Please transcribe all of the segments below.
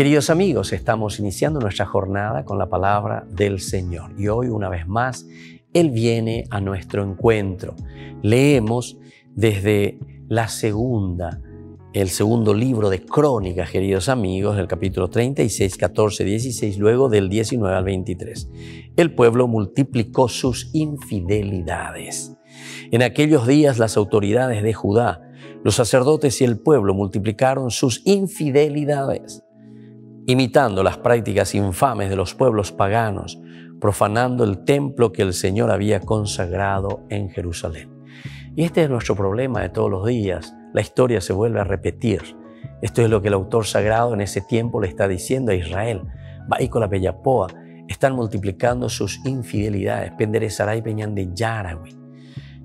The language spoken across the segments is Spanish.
Queridos amigos, estamos iniciando nuestra jornada con la palabra del Señor y hoy una vez más Él viene a nuestro encuentro. Leemos desde la segunda, el segundo libro de Crónicas, queridos amigos, del capítulo 36, 14, 16, luego del 19 al 23. El pueblo multiplicó sus infidelidades. En aquellos días las autoridades de Judá, los sacerdotes y el pueblo multiplicaron sus infidelidades imitando las prácticas infames de los pueblos paganos, profanando el templo que el Señor había consagrado en Jerusalén. Y este es nuestro problema de todos los días. La historia se vuelve a repetir. Esto es lo que el autor sagrado en ese tiempo le está diciendo a Israel. con la Bellapoa están multiplicando sus infidelidades. Penderezaray Peñán de Yarawi.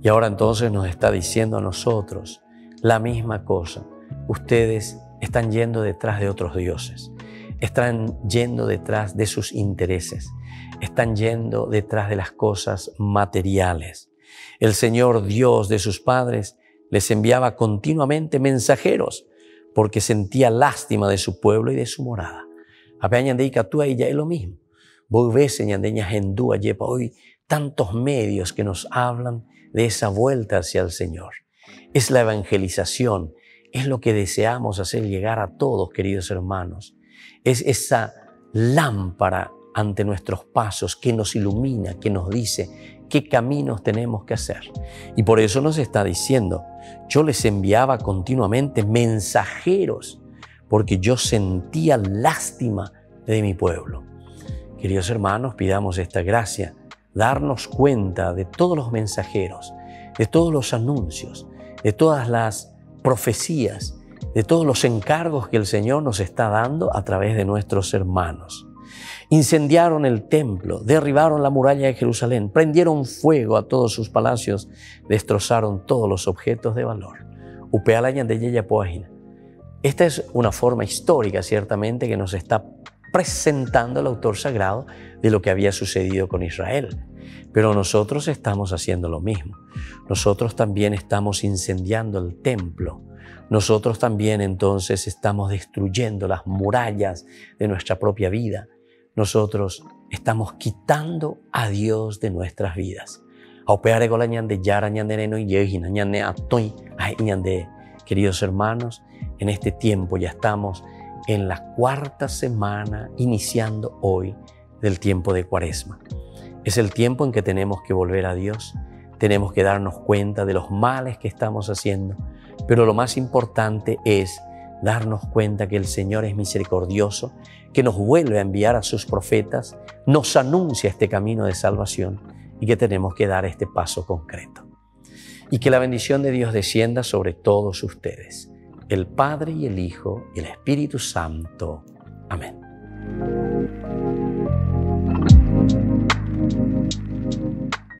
Y ahora entonces nos está diciendo a nosotros la misma cosa. Ustedes están yendo detrás de otros dioses están yendo detrás de sus intereses, están yendo detrás de las cosas materiales. El Señor Dios de sus padres les enviaba continuamente mensajeros porque sentía lástima de su pueblo y de su morada. tú ahí ya es lo mismo. Vos ves en hoy tantos medios que nos hablan de esa vuelta hacia el Señor. Es la evangelización, es lo que deseamos hacer llegar a todos, queridos hermanos es esa lámpara ante nuestros pasos que nos ilumina, que nos dice qué caminos tenemos que hacer. Y por eso nos está diciendo, yo les enviaba continuamente mensajeros porque yo sentía lástima de mi pueblo. Queridos hermanos, pidamos esta gracia, darnos cuenta de todos los mensajeros, de todos los anuncios, de todas las profecías de todos los encargos que el Señor nos está dando a través de nuestros hermanos. Incendiaron el templo, derribaron la muralla de Jerusalén, prendieron fuego a todos sus palacios, destrozaron todos los objetos de valor. de Esta es una forma histórica, ciertamente, que nos está presentando el autor sagrado de lo que había sucedido con Israel. Pero nosotros estamos haciendo lo mismo. Nosotros también estamos incendiando el templo nosotros también entonces estamos destruyendo las murallas de nuestra propia vida. Nosotros estamos quitando a Dios de nuestras vidas. Queridos hermanos, en este tiempo ya estamos en la cuarta semana, iniciando hoy del tiempo de Cuaresma. Es el tiempo en que tenemos que volver a Dios, tenemos que darnos cuenta de los males que estamos haciendo, pero lo más importante es darnos cuenta que el Señor es misericordioso, que nos vuelve a enviar a sus profetas, nos anuncia este camino de salvación y que tenemos que dar este paso concreto. Y que la bendición de Dios descienda sobre todos ustedes, el Padre y el Hijo y el Espíritu Santo. Amén.